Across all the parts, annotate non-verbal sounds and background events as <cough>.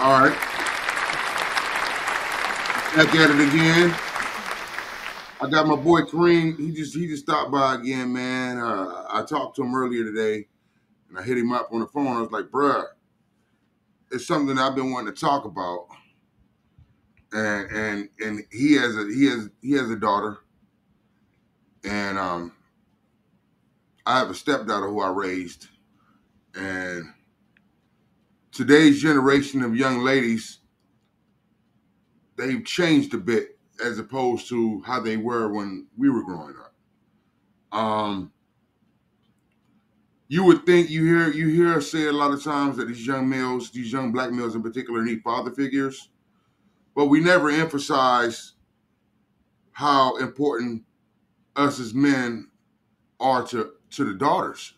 All right. Back at it again. I got my boy Kareem. He just he just stopped by again, man. Uh, I talked to him earlier today, and I hit him up on the phone. I was like, "Bruh, it's something I've been wanting to talk about." And and and he has a he has he has a daughter, and um, I have a stepdaughter who I raised, and today's generation of young ladies, they've changed a bit as opposed to how they were when we were growing up. Um, you would think you hear you hear us say a lot of times that these young males, these young black males in particular, need father figures, but we never emphasize how important us as men are to to the daughters,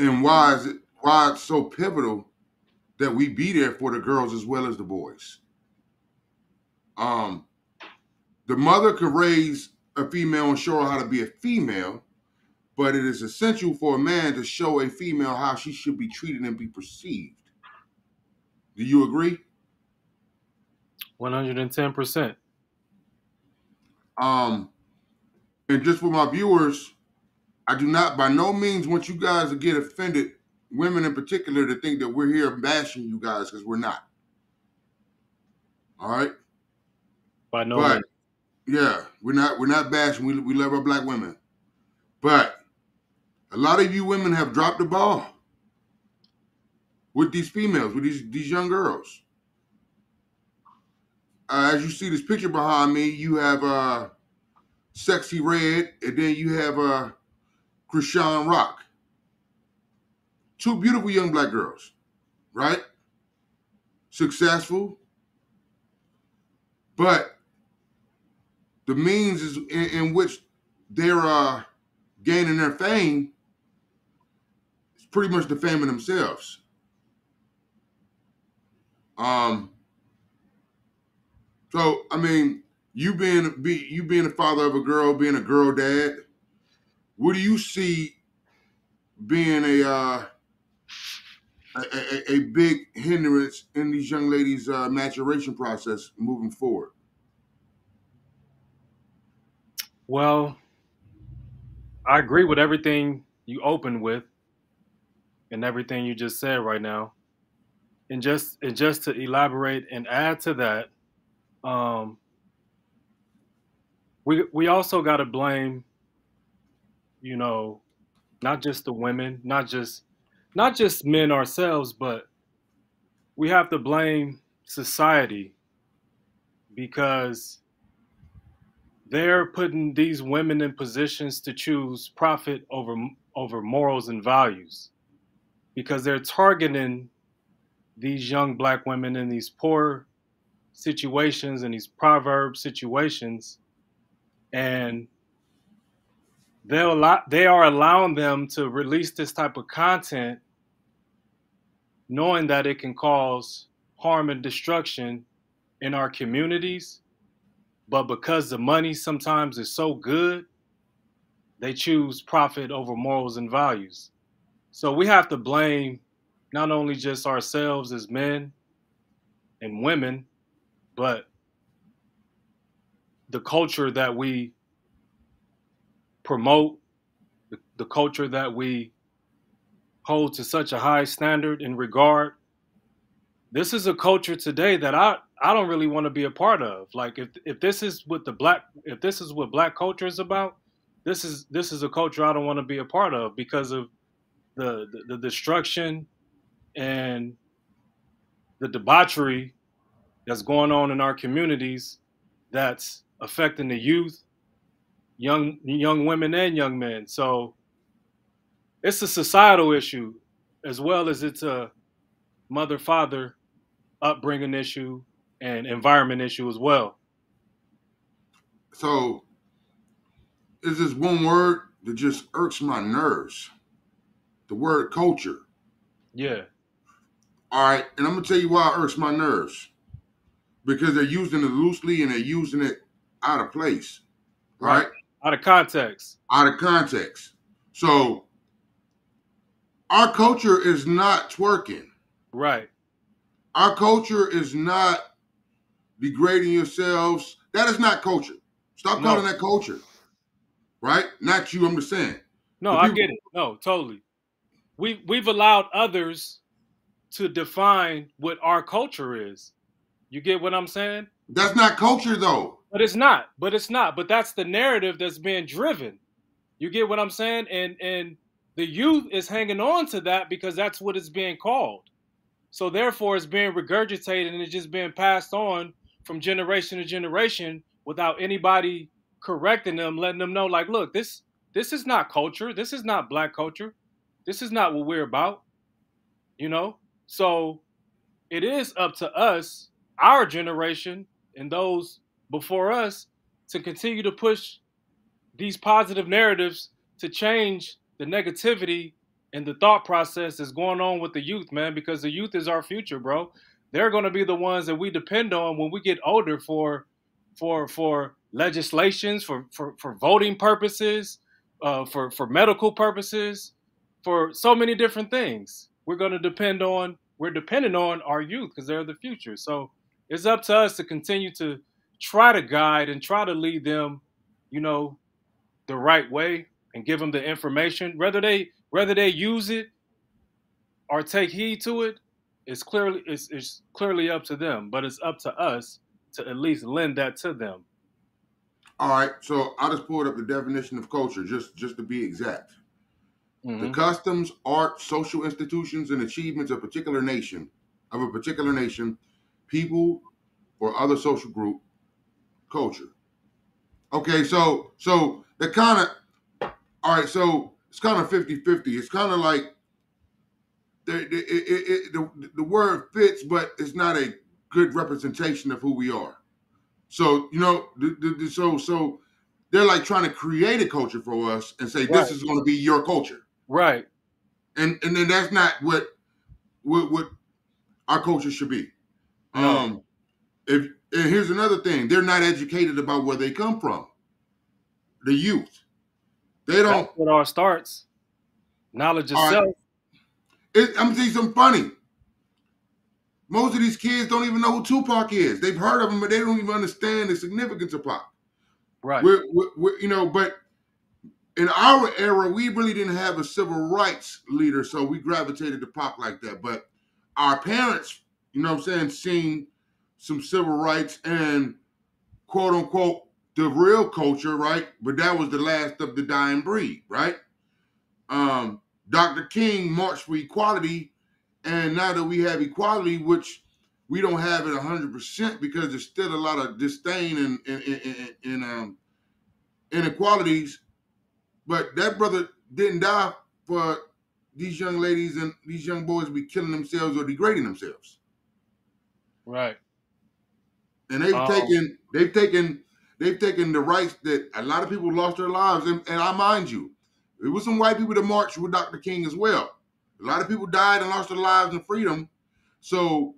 and why is it why it's so pivotal that we be there for the girls as well as the boys. Um, the mother could raise a female and show her how to be a female, but it is essential for a man to show a female how she should be treated and be perceived. Do you agree? 110%. Um, and just for my viewers, I do not by no means want you guys to get offended, women in particular, to think that we're here bashing you guys because we're not. All right. By no but yeah, we're not we're not bashing. We we love our black women, but a lot of you women have dropped the ball with these females, with these these young girls. Uh, as you see this picture behind me, you have uh, Sexy Red, and then you have uh, Chrisean Rock. Two beautiful young black girls, right? Successful, but the means is in, in which they're uh, gaining their fame is pretty much defaming themselves. Um. So I mean, you being be you being a father of a girl, being a girl dad, what do you see being a uh, a, a, a big hindrance in these young ladies' uh, maturation process moving forward? Well, I agree with everything you opened with and everything you just said right now. And just and just to elaborate and add to that, um, we we also got to blame, you know, not just the women, not just not just men ourselves, but we have to blame society because they're putting these women in positions to choose profit over over morals and values because they're targeting these young black women in these poor situations and these proverb situations. And they'll allow, they are allowing them to release this type of content knowing that it can cause harm and destruction in our communities but because the money sometimes is so good they choose profit over morals and values. So we have to blame not only just ourselves as men and women but the culture that we promote the, the culture that we hold to such a high standard and regard. This is a culture today that i i don't really want to be a part of. Like if if this is what the black if this is what black culture is about this is this is a culture i don't want to be a part of because of the the, the destruction and the debauchery that's going on in our communities that's affecting the youth young young women and young men. So it's a societal issue as well as it's a mother father upbringing issue and environment issue as well So, is this one word that just irks my nerves? The word culture. yeah All right, and I'm gonna tell you why it irks my nerves. Because they're using it loosely and they're using it out of place. Right? out of context Out of context. So our culture is not twerking. right Our culture is not degrading yourselves. That is not culture. Stop No. calling that culture. Right? Not you, I'm just saying. No, The I get it. No, totally. We we've allowed others to define what our culture is. You get what I'm saying? That's not culture though. But it's not. But it's not. But that's the narrative that's being driven. You get what I'm saying? And and the youth is hanging on to that because that's what it's being called. So therefore it's being regurgitated and it's just being passed on from generation to generation without anybody correcting them, letting them know, like, look, this this is not culture. This is not black culture. This is not what we're about. You know? So it is up to us, our generation, and those before us to continue to push these positive narratives to change the negativity and the thought process that's going on with the youth, man, because the youth is our future, bro. They're going to be the ones that we depend on when we get older for for for legislations, for for, for voting purposes, uh, for for medical purposes, for so many different things. We're going to depend on we're dependent on our youth because they're the future. So it's up to us to continue to try to guide and try to lead them, you know, the right way and give them the information. Whether they whether they use it or take heed to it, it's clearly it's, it's clearly up to them. But it's up to us to at least lend that to them. All right, so I just pulled up the definition of culture, just just to be exact. The Mhm. customs, art, social institutions, and achievements of a particular nation, of a particular nation, people, or other social group, culture. Okay, so so the kind of all right, so it's kind of 50-50. It's kind of like the the, it, it, it, the the word fits, but it's not a good representation of who we are. So you know, the, the, the- so so they're like trying to create a culture for us and say Right. this is going to be your culture Right. and and then that's not what what, what our culture should be. No. Um, if and here's another thing, they're not educated about where they come from. The youth, they don't. That's what ours starts. Knowledge of All right. self. It, I'm gonna tell you something funny. Most of these kids don't even know who Tupac is. They've heard of him, but they don't even understand the significance of Pac. Right. We're, we're, we're- you know, but in our era, we really didn't have a civil rights leader, so we gravitated to Pac like that. But our parents, you know what I'm saying, seen some civil rights and quote unquote the real culture, right? But that was the last of the dying breed, right? Um, Dr. King marched for equality, and now that we have equality, which we don't have it 100% because there's still a lot of disdain and, and, and, and, and um, inequalities. But that brother didn't die for these young ladies and these young boys be killing themselves or degrading themselves. Right. And they've Um, taken they've taken they've taken the rights that a lot of people lost their lives. And, and I mind you, it was some white people that marched with Dr. King as well. A lot of people died and lost their lives and freedom. So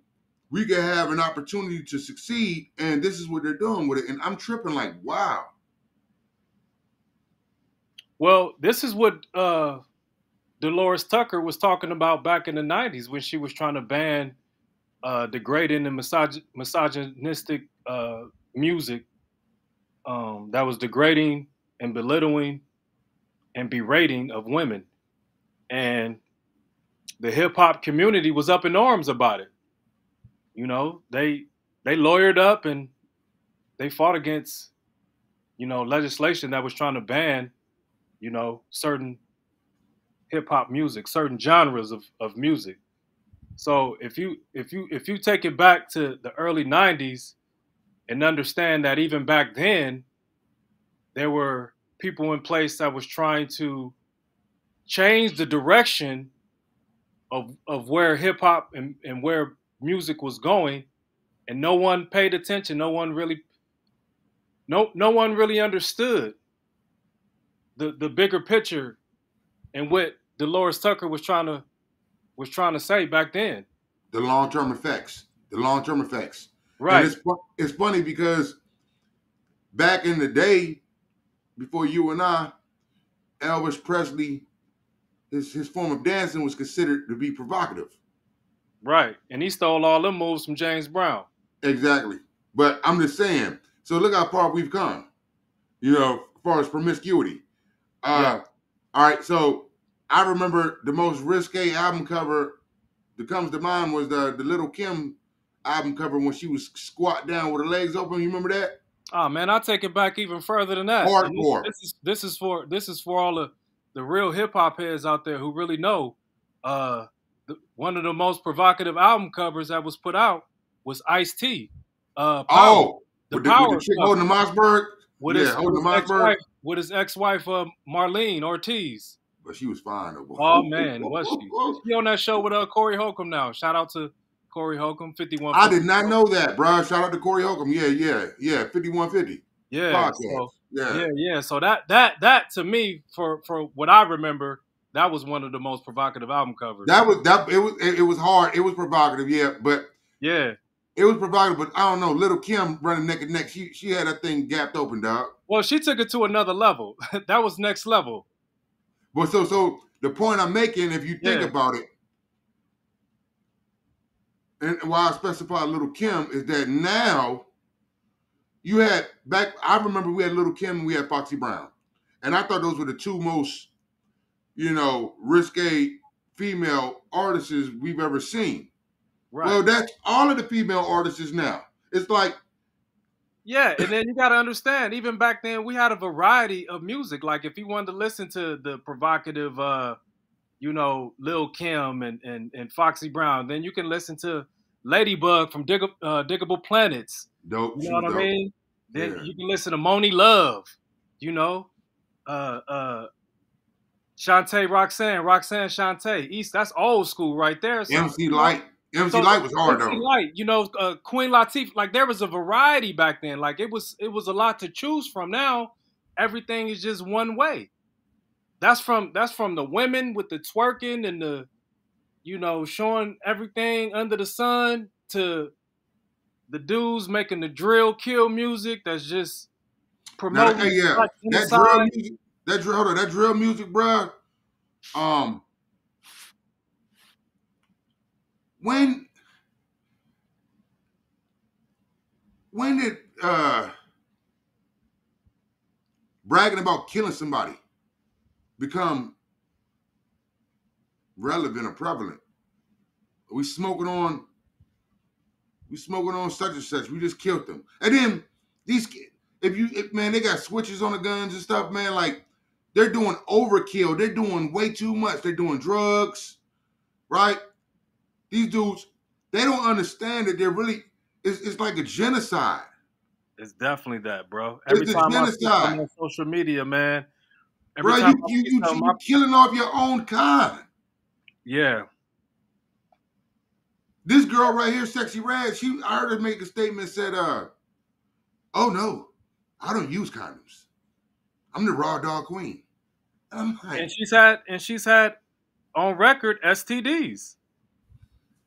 we could have an opportunity to succeed. And this is what they're doing with it. And I'm tripping like, wow. Well, this is what uh, Delores Tucker was talking about back in the '90s when she was trying to ban uh, degrading and misog- misogynistic uh, music um, that was degrading and belittling and berating of women, and the hip hop community was up in arms about it. You know, they they lawyered up and they fought against, you know, legislation that was trying to ban you know, certain hip hop music, certain genres of, of music. So if you if you if you take it back to the early 90s and understand that even back then there were people in place that was trying to change the direction of of where hip hop and, and where music was going and no one paid attention, no one really no no one really understood the the bigger picture and what Delores Tucker was trying to was trying to say back then. The long term effects. The long term effects. Right. And it's, it's funny because back in the day, before you and I, Elvis Presley, his, his form of dancing was considered to be provocative. Right, and he stole all them moves from James Brown. Exactly. But I'm just saying. So look how far we've come. You know, as far as promiscuity. Uh, Yeah. All right. So I remember the most risque album cover that comes to mind was the the Little Kim album cover when she was squat down with her legs open. You remember that? Oh man, I take it back even further than that. And this- Hardcore. This, is this is for this is for all the the real hip hop heads out there who really know. Uh, the, one of the most provocative album covers that was put out was Ice T. Uh, Power, Oh, the with, the, Power with the chick holding the Mossberg. with yeah, his, holding with the his Mossberg. with his ex-wife uh, Darlene Ortiz. But she was fine though. Oh man, was she? <laughs> She on that show with uh, Corey Holcomb now. Shout out to Corey Holcomb, fifty one. I did not know that, bro. Shout out to Corey Holcomb. Yeah, yeah, yeah. Fifty-one fifty Yeah, podcast. so- yeah. yeah, yeah. So that that that to me, for for what I remember, that was one of the most provocative album covers. That was that. It was it, it was hard. It was provocative. Yeah, but yeah. it was provocative. But I don't know. Little Kim running neck and neck. She she had that thing gapped open, dog. Well, she took it to another level. <laughs> that was next level. But so so the point I'm making, if you think Yeah. about it, and why I specify Little Kim is that now you had back. I remember we had Little Kim and we had Foxy Brown, and I thought those were the two most, you know, risque female artists we've ever seen. Right. Well, that's all of the female artists now. It's like Yeah, and then you got to understand, even back then, we had a variety of music. Like if you wanted to listen to the provocative, uh, you know, Lil Kim and and, and Foxy Brown, then you can listen to Ladybug from Digg- uh, Digable Planets. dope. You know what was I mean? Then Yeah. you can listen to Monie Love. You know, uh, uh, Shanté Roxanne, Roxanne Shanté. East, that's old school right there. So- MC Lyte. MC so- Lyte was hard MC though. Lyte, you know, uh, Queen Latifah, like there was a variety back then. Like it was, it was a lot to choose from. Now everything is just one way. That's from that's from the women with the twerking and the, you know, showing everything under the sun to the dudes making the drill kill music. That's just Now, promoting hey, yeah, that drill music, that drill, hold on, that drill music, bruh. Um, when, when did uh bragging about killing somebody become relevant or prevalent? We smoking on, we smoking on such and such. We just killed them, and then these if you if, man they got switches on the guns and stuff man like they're doing overkill they're doing way too much they're doing drugs right these dudes they don't understand that they're really it's, it's like a genocide It's definitely that, bro. It's Every a time I see genocide. on social media, man. Every bro you you, you, you killing off your own kind. Yeah, this girl right here sexy Red, she i heard her make a statement said uh oh no i don't use condoms. I'm the raw dog queen. And i'm like and she's had and she's had on record STDs.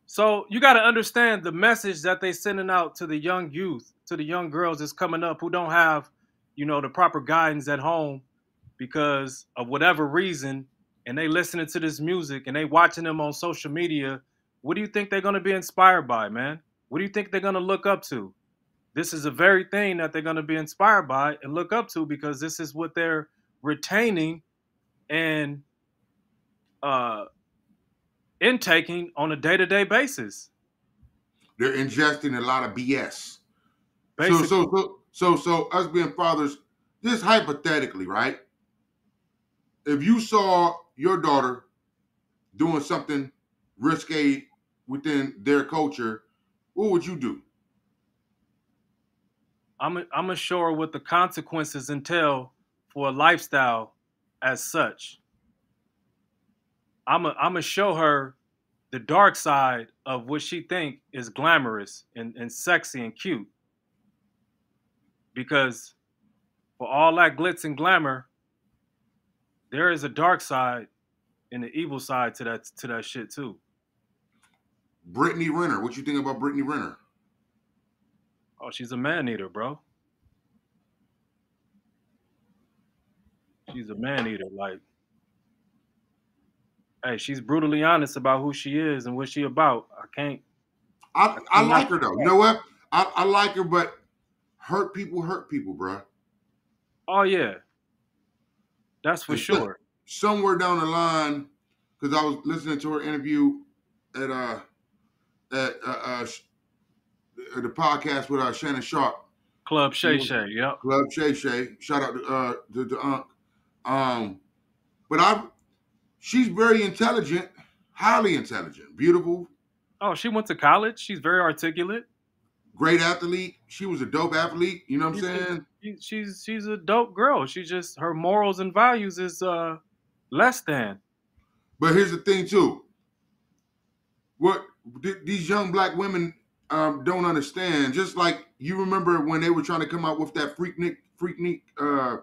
So you got to understand the message that they sending out to the young youth, to the young girls that's coming up who don't have, you know, the proper guidance at home because of whatever reason, and they listening to this music and they watching them on social media. What do you think they're going to be inspired by, man? What do you think they're going to look up to? This is the very thing that they're going to be inspired by and look up to because this is what they're retaining and uh, intaking on a day-to-day basis. they're ingesting a lot of bs So, so, so, so, so, us being fathers, just hypothetically, right? If you saw your daughter doing something risque within their culture, what would you do? I'm I'm gonna show her what the consequences entail for a lifestyle as such. I'm a, I'm gonna show her the dark side of what she think is glamorous and, and sexy and cute. Because for all that glitz and glamour, there is a dark side and the evil side to that to that shit too. Brittany Renner. What you think about Brittany Renner? Oh, she's a man eater, bro. She's a man eater. Like Hey, she's brutally honest about who she is and what she about. I can't. I, I like her though. You know what? I, I like her, but hurt people hurt people, bro. Oh yeah, that's for sure. Somewhere down the line, because I was listening to her interview at uh at uh, uh the podcast with uh Shannon Sharpe. Club Shay Shay, yep. Club Shay Shay. Shout out to uh to, to Unc. Um, but I, she's very intelligent, highly intelligent, beautiful. Oh, she went to college. She's very articulate. Great athlete. She was a dope athlete. You know what I'm saying? She's she's she's a dope girl. She just her morals and values is uh less than. But here's the thing too. What these young black women um, don't understand, just like you remember when they were trying to come out with that Freaknik Freaknik uh,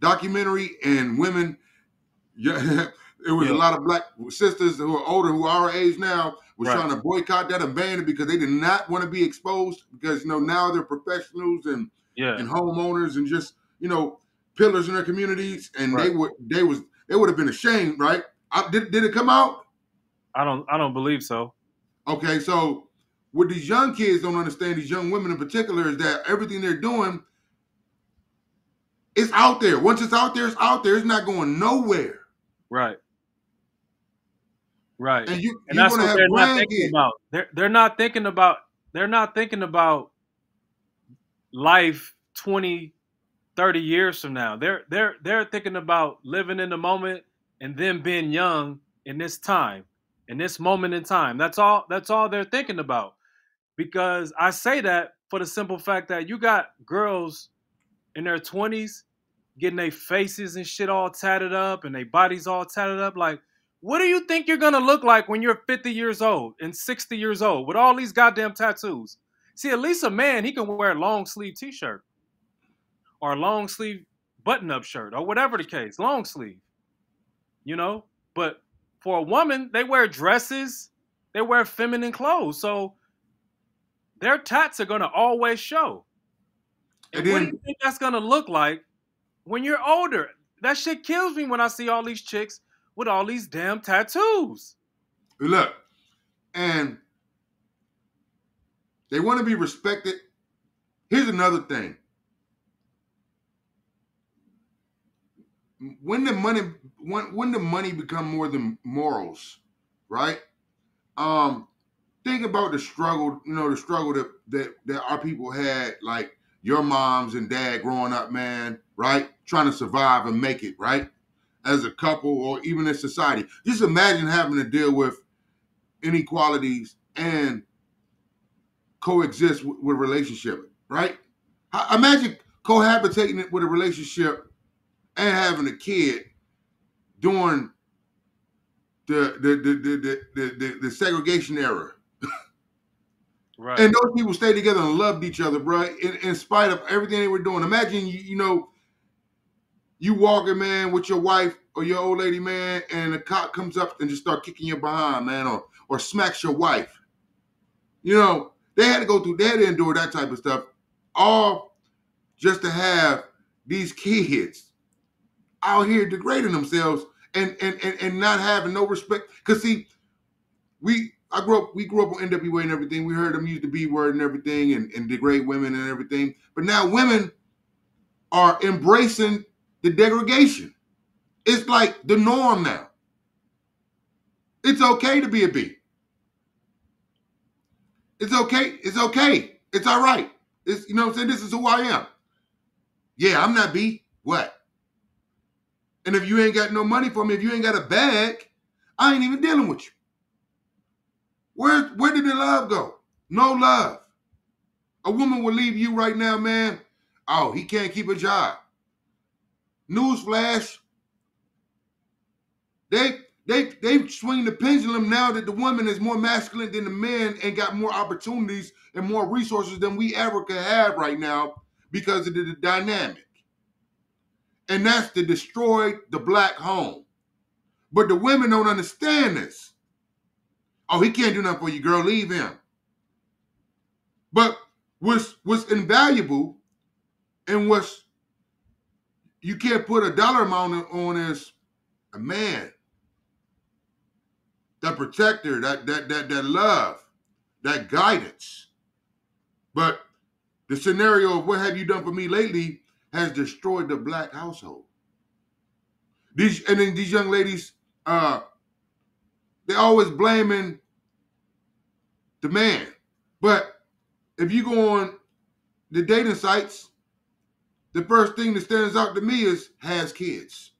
documentary, and women, <laughs> yeah, it was yeah. a lot of black sisters who are older, who are our age now, was right. trying to boycott that and ban it because they did not want to be exposed because you know now they're professionals and yeah. and homeowners and just you know pillars in their communities, and right. they would they was they would have been ashamed, right? I, did did it come out? I don't I don't believe so. Okay, so what these young kids don't understand, these young women in particular, is that everything they're doing it's out there. Once it's out there, it's out there. It's not going nowhere. Right. Right. And you and that's what they're not thinking about. They're they're not thinking about they're not thinking about life 20 30 years from now. They're they're they're thinking about living in the moment and then being young in this time, in this moment in time. That's all that's all they're thinking about. Because I say that for the simple fact that you got girls in their 20s getting their faces and shit all tatted up and their bodies all tatted up. Like, what do you think you're gonna look like when you're 50 years old and 60 years old with all these goddamn tattoos? See, at least a man, he can wear a long sleeve t-shirt or a long sleeve button-up shirt or whatever the case, long sleeve. You know? But for a woman, they wear dresses, they wear feminine clothes. So their tats are gonna always show. And, what do you think that's gonna look like when you're older? That shit kills me when I see all these chicks with all these damn tattoos. Look, and they want to be respected. Here's another thing. When the money when when the money become more than morals, right? Um, think about the struggle, you know, the struggle that that, that our people had, like your moms and dad growing up, man, right? Trying to survive and make it, right? As a couple or even in society. Just imagine having to deal with inequalities and coexist with, with a relationship, right? Imagine cohabitating with a relationship and having a kid during the the the the the, the, the segregation era Right. And those people stayed together and loved each other, bro, in, in spite of everything they were doing. Imagine you, you know, you walking, man, with your wife or your old lady, man, and a cop comes up and just start kicking your behind, man, or or smacks your wife. You know, they had to go through, they had to endure that type of stuff, all just to have these kids out here degrading themselves and and and, and not having no respect. Cause see, we I grew up, we grew up on NWA and everything. We heard them use the B word and everything and, and degrade women and everything. But now women are embracing the degradation. It's like the norm now. It's okay to be a B. It's okay. It's okay. It's all right. It's you know I'm saying? This is who I am. Yeah, I'm not B. What? And if you ain't got no money for me, if you ain't got a bag, I ain't even dealing with you. Where where did the love go? No love. A woman will leave you right now, man. Oh, he can't keep a job. Newsflash. They they they swing the pendulum now that the woman is more masculine than the man and got more opportunities and more resources than we ever could have right now because of the, the dynamic. And that's to destroy the black home. But the women don't understand this. Oh, he can't do nothing for you, girl. Leave him. But what's what's invaluable and what's you can't put a dollar amount on is a man. That protector, that that that that love, that guidance. But the scenario of what have you done for me lately has destroyed the black household. These and then these young ladies, uh, they always blaming the man. But if you go on the dating sites, the first thing that stands out to me is has kids.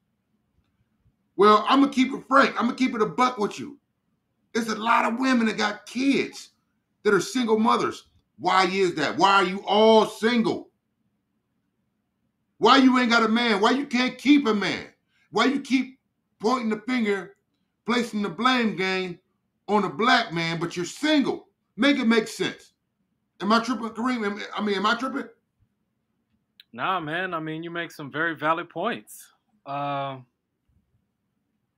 Well, I'm gonna keep it frank. I'm gonna keep it a buck with you. It's a lot of women that got kids that are single mothers. Why is that? Why are you all single? Why you ain't got a man? Why you can't keep a man? Why you keep pointing the finger, placing the blame game on a black man, but you're single? Make it make sense. Am I tripping, Kareem? I mean, am I tripping? Nah, man. I mean, you make some very valid points. Uh,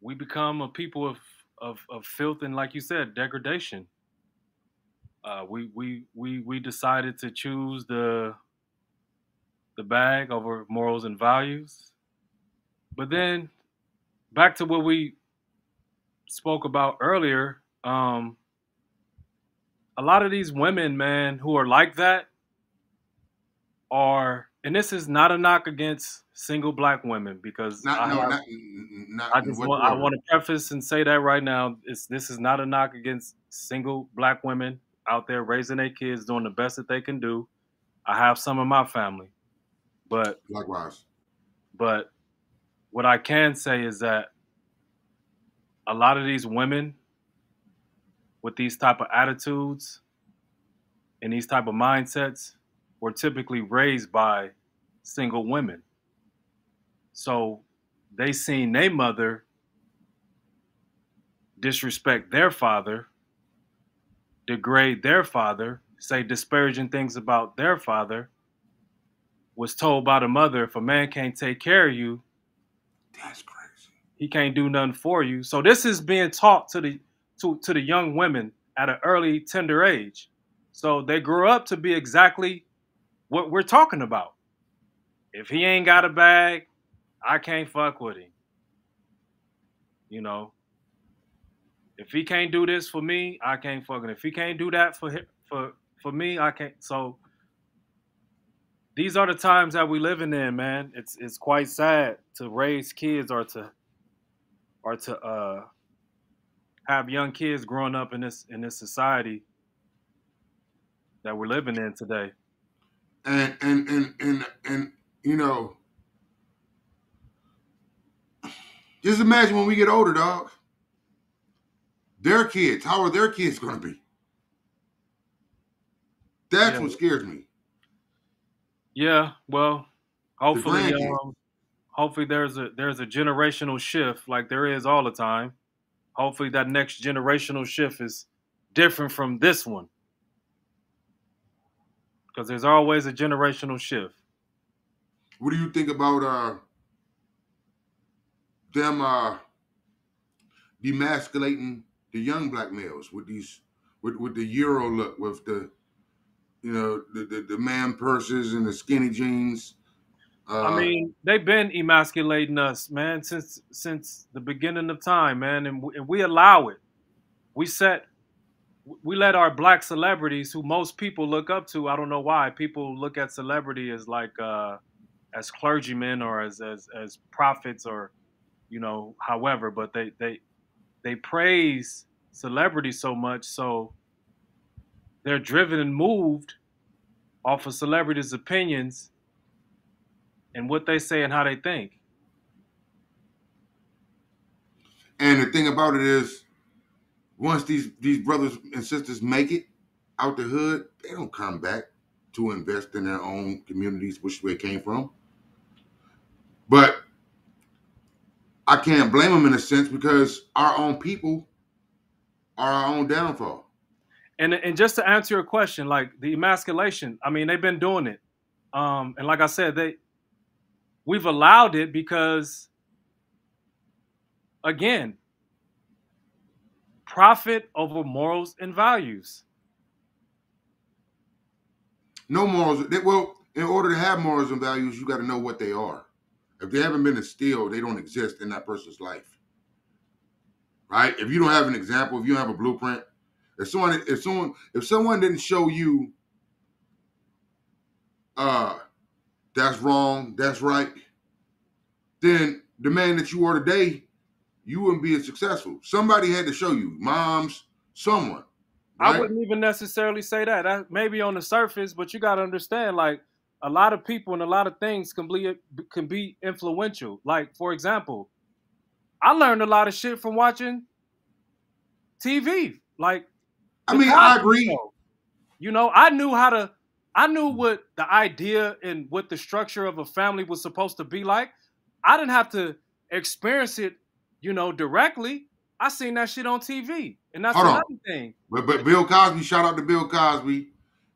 we become a people of, of, of filth and, like you said, degradation. Uh, we we we we decided to choose the the bag over morals and values. But then back to what we spoke about earlier, um, a lot of these women, man, who are like that are and this is not a knock against single black women because not, I, no, have, not, not, I just want, I want to preface and say that right now. It's, this is not a knock against single black women out there raising their kids, doing the best that they can do. I have some in my family, but likewise. But what I can say is that a lot of these women with these type of attitudes and these type of mindsets were typically raised by single women. So they seen their mother disrespect their father, degrade their father, say disparaging things about their father, was told by the mother if a man can't take care of you, that's crazy. He can't do nothing for you. So this is being taught to the to, to the young women at an early tender age. So they grew up to be exactly what we're talking about. If he ain't got a bag, I can't fuck with him. You know, if he can't do this for me, I can't fuck with him. If he can't do that for for for me, I can't. So these are the times that we living in, man. It's it's quite sad to raise kids or to or to uh have young kids growing up in this in this society that we're living in today and and and and and you know, just imagine when we get older, dog. Their kids, how are their kids going to be? That's yeah. what scares me. Yeah, well, hopefully, um, hopefully there's a there's a generational shift like there is all the time. Hopefully, that next generational shift is different from this one because there's always a generational shift. What do you think about uh them uh demasculating the young black males with these with with the Euro look, with the you know the the, the man purses and the skinny jeans? Uh, I mean, they've been emasculating us, man, since since the beginning of time, man, and we, and we allow it. We set we let our black celebrities who most people look up to i don't know why people look at celebrity as like uh as clergymen or as as as prophets or you know however but they they they praise celebrity so much so they're driven and moved off of celebrities opinions and what they say and how they think. And the thing about it is once these these brothers and sisters make it out the hood, they don't come back to invest in their own communities, which they came from. But I can't blame them in a sense because our own people are our own downfall. And and just to answer your question, like the emasculation, I mean, they've been doing it. Um, and like I said, they we've allowed it because again, profit over morals and values. No morals. Well, in order to have morals and values, you got to know what they are. If they haven't been instilled, they don't exist in that person's life. right? If you don't have an example, if you don't have a blueprint, if someone, if someone, if someone didn't show you, uh, that's wrong, that's right, then the man that you are today, you wouldn't be as successful. Somebody had to show you, moms, someone. Right? I wouldn't even necessarily say that. That maybe on the surface, but you got to understand, like a lot of people and a lot of things can be can be influential. Like for example, I learned a lot of shit from watching TV. Like, I mean, I agree. Show. You know, I knew how to. I knew what the idea and what the structure of a family was supposed to be like. I didn't have to experience it, you know, directly. I seen that shit on TV, and that's Hold another on. thing. But but Bill Cosby, shout out to Bill Cosby,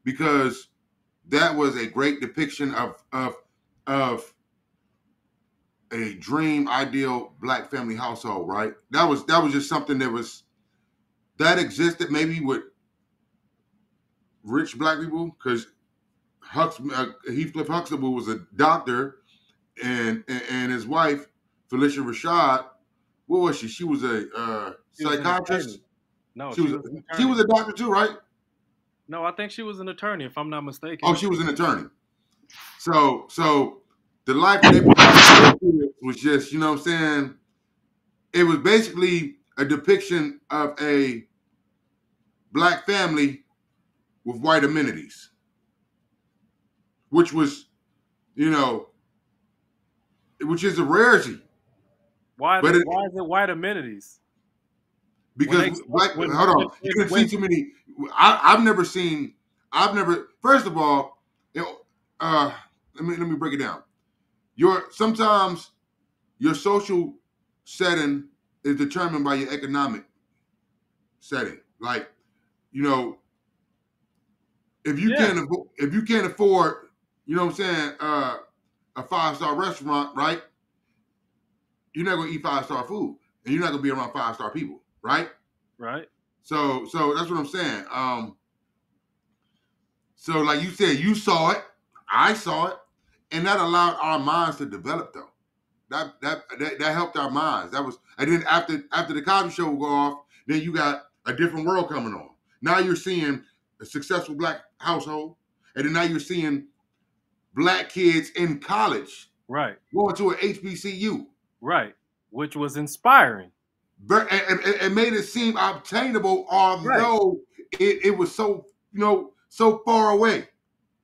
because that was a great depiction of of of a dream ideal black family household, right? That was that was just something that was that existed maybe with rich black people because Hux, uh, Heathcliff Huxtable was a doctor, and, and, and his wife Phylicia Rashad, what was she? She was a uh, psychiatrist. Was no, she, she was, was a, she was a doctor too, right? No, I think she was an attorney, if I'm not mistaken. Oh, she was an attorney. So, so the life they was just, you know what I'm saying? It was basically a depiction of a black family with white amenities, which was, you know, which is a rarity. Why, it, why is it white amenities? Because they, black, when, hold on, you can see too many. I, have never seen. I've never. First of all, you know, uh, let me let me break it down. Your sometimes your social setting is determined by your economic setting. Like, you know, if you yeah. can't if you can't afford, you know what I'm saying, uh, a five star restaurant, right? You're not gonna eat five star food, and you're not gonna be around five star people, right? Right. So, so that's what I'm saying. Um, so like you said, you saw it, I saw it, and that allowed our minds to develop though. That that that, that helped our minds. That was and then after after the Cosby show would go off, then you got a different world coming on. Now you're seeing a successful black household, and then now you're seeing black kids in college, right, going to an HBCU, right, which was inspiring. But it, made it seem obtainable, although right. it, it was so you know so far away.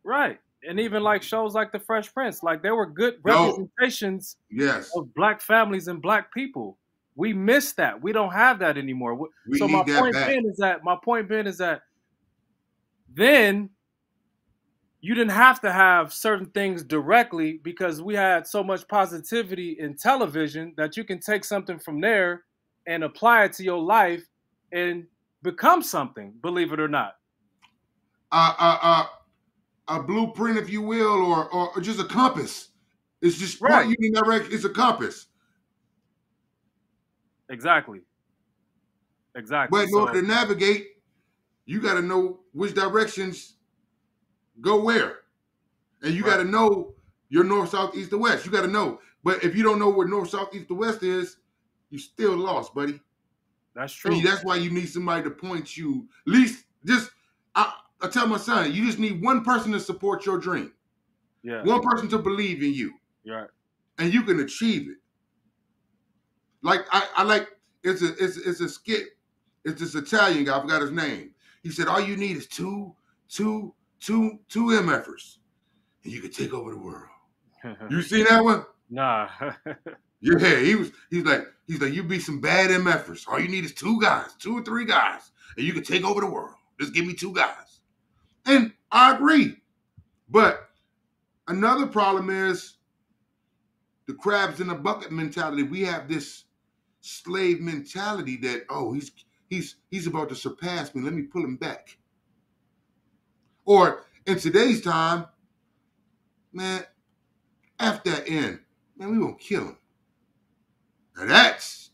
Right and even like shows like The Fresh Prince, like there were good representations no. yes. of black families and black people. We miss that. We don't have that anymore. We so my point back. being is that my point being is that then you didn't have to have certain things directly because we had so much positivity in television that you can take something from there and apply it to your life and become something, believe it or not. Uh, uh, uh, a blueprint, if you will, or or just a compass. It's just right. you in direction. It's a compass. Exactly. Exactly. But in so, order to navigate, you got to know which directions go where, and you right. got to know your north, south, east, or west. You got to know. But if you don't know where north, south, east, or west is, you still lost, buddy. That's true. And that's why you need somebody to point you. At least just I, I tell my son, you just need one person to support your dream. Yeah. One person to believe in you. Right. And you can achieve it. Like I, I like it's a it's it's a skit. It's this Italian guy, I forgot his name. He said, all you need is two, two, two, two MFers, and you can take over the world. <laughs> you seen that one? Nah. <laughs> yeah, he was he's like, he's like, you be some bad MFers. All you need is two guys, two or three guys, and you can take over the world. Just give me two guys. And I agree. But another problem is the crabs in the bucket mentality. We have this slave mentality that, oh, he's he's he's about to surpass me. Let me pull him back. Or in today's time, man, after that end, man, we gonna kill him. Now that's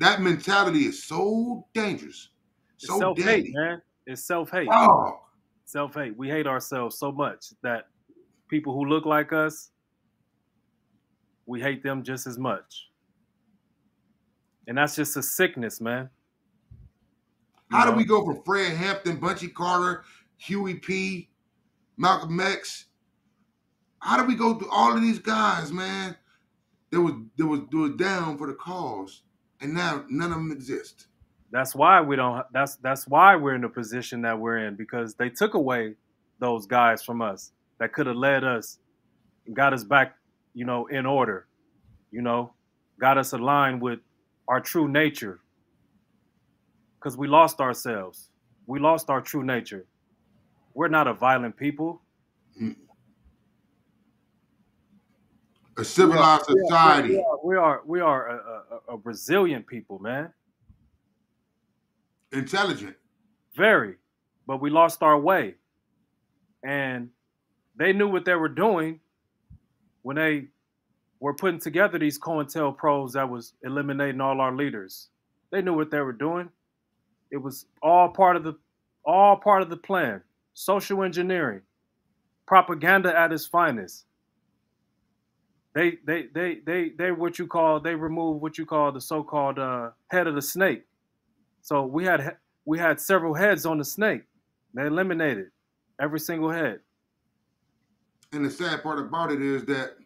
that mentality is so dangerous. So it's self-hate, man. It's self-hate. Oh, self hate. We hate ourselves so much that people who look like us, we hate them just as much. And that's just a sickness, man. You How know? do we go from Fred Hampton, Bunchy Carter, Huey P, Malcolm X? How do we go through all of these guys, man? There was there was there down for the cause, and now none of them exist. That's why we don't. That's that's why we're in the position that we're in because they took away those guys from us that could have led us, got us back, you know, in order, you know, got us aligned with our true nature. Because we lost ourselves. We lost our true nature. We're not a violent people. A civilized we are, society. We are, we are, we are a, a, a resilient people, man. Intelligent. Very. But we lost our way. And they knew what they were doing when they were putting together these COINTELPROs that was eliminating all our leaders. They knew what they were doing. It was all part of the all part of the plan. Social engineering, propaganda at its finest. They they they they they what you call they remove what you call the so-called uh, head of the snake. So we had we had several heads on the snake. They eliminated every single head. And the sad part about it is that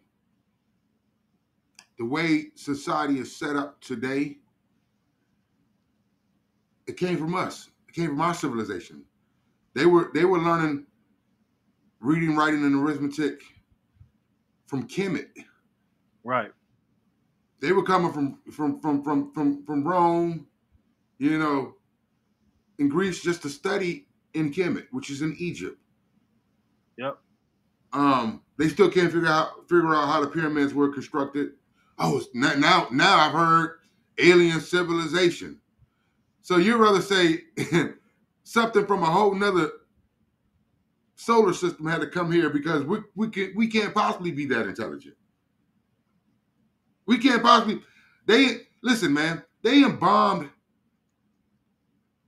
the way society is set up today, it came from us. It came from our civilization. They were they were learning reading, writing, and arithmetic from Kemet. Right. They were coming from from from from from from Rome, you know, in Greece just to study in Kemet, which is in Egypt. Yep. Um, they still can't figure out figure out how the pyramids were constructed. Oh, now now I've heard alien civilization. So you'd rather say <laughs> something from a whole nother solar system had to come here because we we can we can't possibly be that intelligent. We can't possibly. They listen, man. They embalmed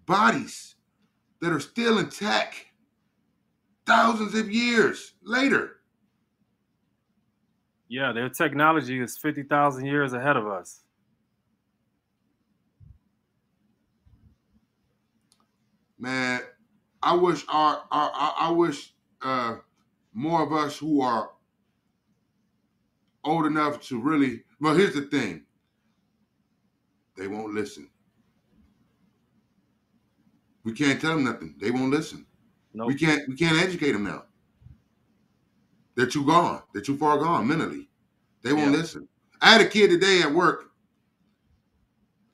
bodies that are still intact thousands of years later. Yeah, their technology is 50,000 years ahead of us. Man, I wish our, our, our I wish uh, more of us who are old enough to really well here's the thing. They won't listen. We can't tell them nothing. They won't listen. Nope. We can't we can't educate them now. They're too gone. They're too far gone mentally. They won't yeah. listen. I had a kid today at work.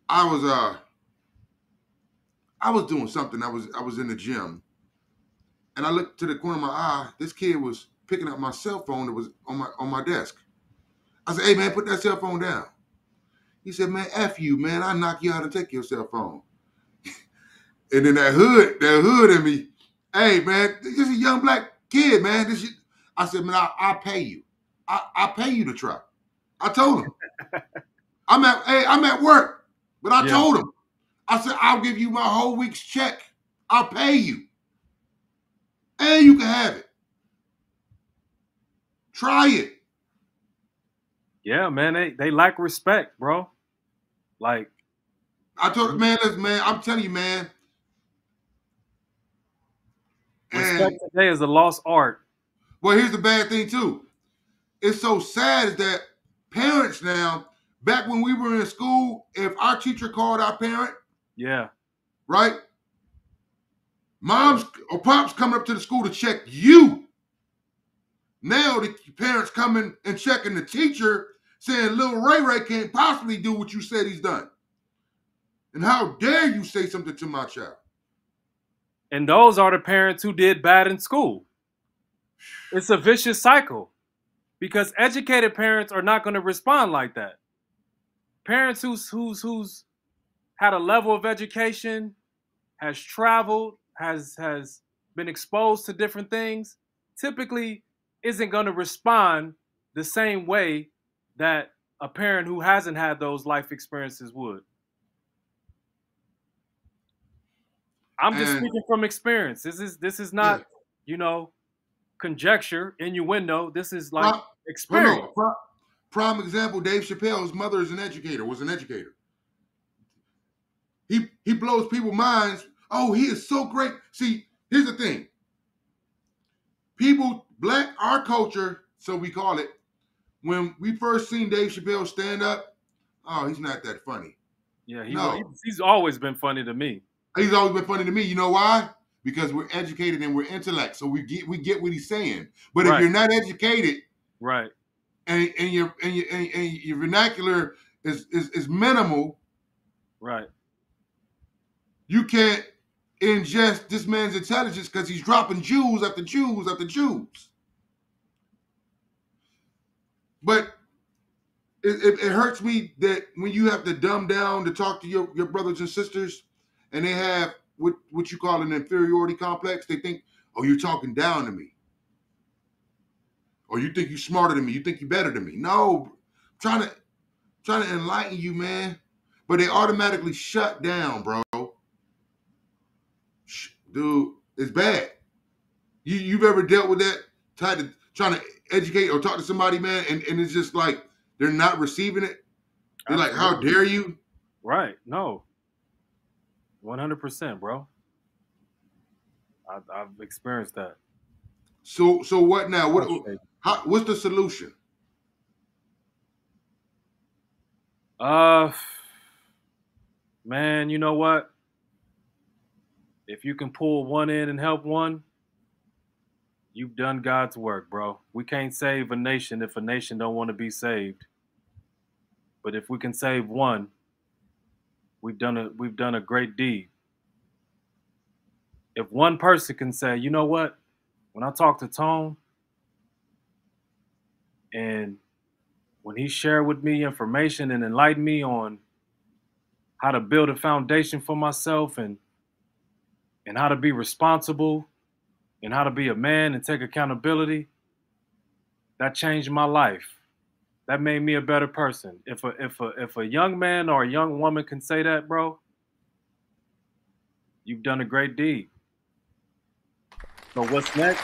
I was uh I was doing something. I was I was in the gym. And I looked to the corner of my eye. This kid was picking up my cell phone that was on my on my desk. I said, hey man, put that cell phone down. He said, man, F you, man. I knock you out and take your cell phone. <laughs> and then that hood, that hood in me Hey man, this is a young black kid, man. This is, I said, man, I, will pay you. I, I'll pay you to try. I told him. <laughs> I'm at hey, I'm at work, but I yeah. told him. I said, I'll give you my whole week's check. I'll pay you. And you can have it. Try it. Yeah, man, they, they lack respect, bro. Like I told man, listen, man, I'm telling you, man, Respect today is a lost art. Well, here's the bad thing too. It's so sad is that parents now, back when we were in school, if our teacher called our parent, yeah, right, moms or pops coming up to the school to check you. Now the parents coming and checking the teacher, saying little Ray Ray can't possibly do what you said he's done. And how dare you say something to my child? And those are the parents who did bad in school. It's a vicious cycle because educated parents are not going to respond like that. Parents who's who's who's had a level of education, has traveled, has has been exposed to different things, typically isn't going to respond the same way that a parent who hasn't had those life experiences would. I'm just and, speaking from experience. This is this is not, yeah. you know, conjecture, innuendo. This is like prime, experience. prime, prime example: Dave Chappelle's mother is an educator. Was an educator. He he blows people's minds. Oh, he is so great. See, here's the thing. People, black, our culture, so we call it, when we first seen Dave Chappelle stand up, oh, he's not that funny. Yeah, he, No. he- he's always been funny to me. He's always been funny to me. You know why? Because we're educated and we're intellect, so we get we get what he's saying. But Right. if you're not educated Right. and and your and your, and, and your vernacular is, is is minimal, Right. You can't ingest this man's intelligence because he's dropping Jews after Jews after Jews. But it, it, it hurts me that when you have to dumb down to talk to your, your brothers and sisters and they have what, what you call an inferiority complex, they think, oh, you're talking down to me. Or you think you're smarter than me. You think you're better than me. No, I'm trying to trying to enlighten you, man. But they automatically shut down, bro. Dude, it's bad. You you've ever dealt with that? Tried to trying to educate or talk to somebody, man, and, and it's just like they're not receiving it. They're like, how dare you? Right. No. One hundred percent, bro. I've, I've experienced that. So so what now? What how, what's the solution? Uh, man, you know what? If you can pull one in and help one, you've done God's work, bro. We can't save a nation if a nation don't want to be saved. But if we can save one, we've done a we've done a great deed. If one person can say, you know what, when I talk to Tone, and when he shared with me information and enlightened me on how to build a foundation for myself and and how to be responsible and how to be a man and take accountability that changed my life that made me a better person if a if a if a young man or a young woman can say that bro you've done a great deed so what's next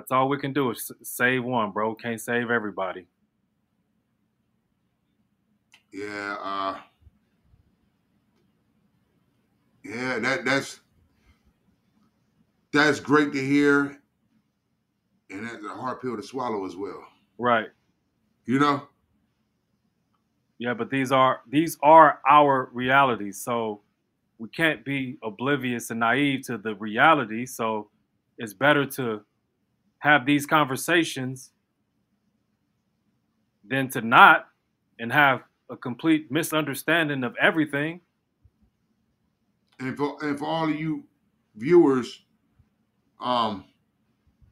That's all we can do is save one, bro. Can't save everybody. Yeah, uh Yeah, that that's that's great to hear. And that's a hard pill to swallow as well. Right. You know? Yeah, but these are these are our realities. So we can't be oblivious and naive to the reality. So it's better to have these conversations than to not and have a complete misunderstanding of everything. and for and for all of you viewers, um,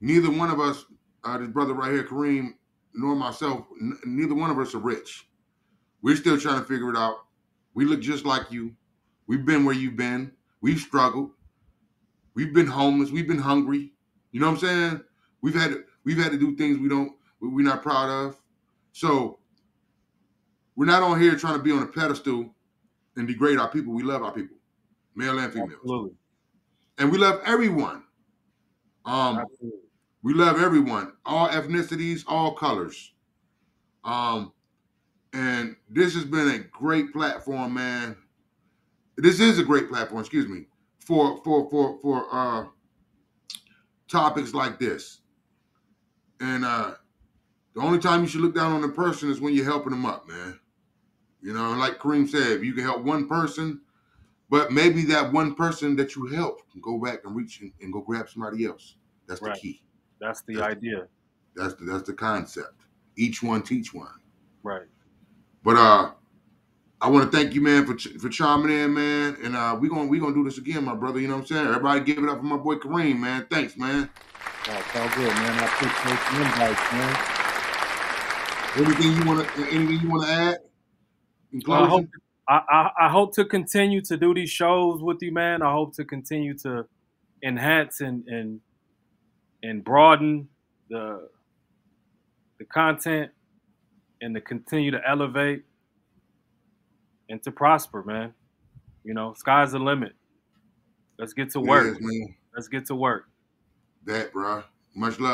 neither one of us, uh, this brother right here, Kareem, nor myself, n- neither one of us are rich. We're still trying to figure it out. We look just like you. We've been where you've been. We've struggled. We've been homeless. We've been hungry. You know what I'm saying? We've had to, we've had to do things we don't we're not proud of. So we're not on here trying to be on a pedestal and degrade our people. We love our people, male and female Absolutely. and we love everyone. Um, Absolutely. we love everyone, all ethnicities, all colors. Um, and this has been a great platform, man. This is a great platform, excuse me, for for for for uh topics like this. And uh the only time you should look down on a person is when you're helping them up, man. You know, like Kareem said, if you can help one person, but maybe that one person that you help can go back and reach and, and go grab somebody else. That's the key. That's the That's- idea. That's the that's the concept. Each one teach one. Right. But uh, I want to thank you, man, for ch- for chiming in, man. And uh, we gonna we gonna do this again, my brother. You know what I'm saying? Everybody, give it up for my boy Kareem, man. Thanks, man. Yeah, it's all good, man. I appreciate the invite, man. Anything you wanna anything you wanna add? Well, I hope I, I, hope to continue to do these shows with you, man. I hope to continue to enhance and and and broaden the the content and to continue to elevate and to prosper, man. You know, sky's the limit. Let's get to work. Yes. Let's get to work. That, bro. Much love.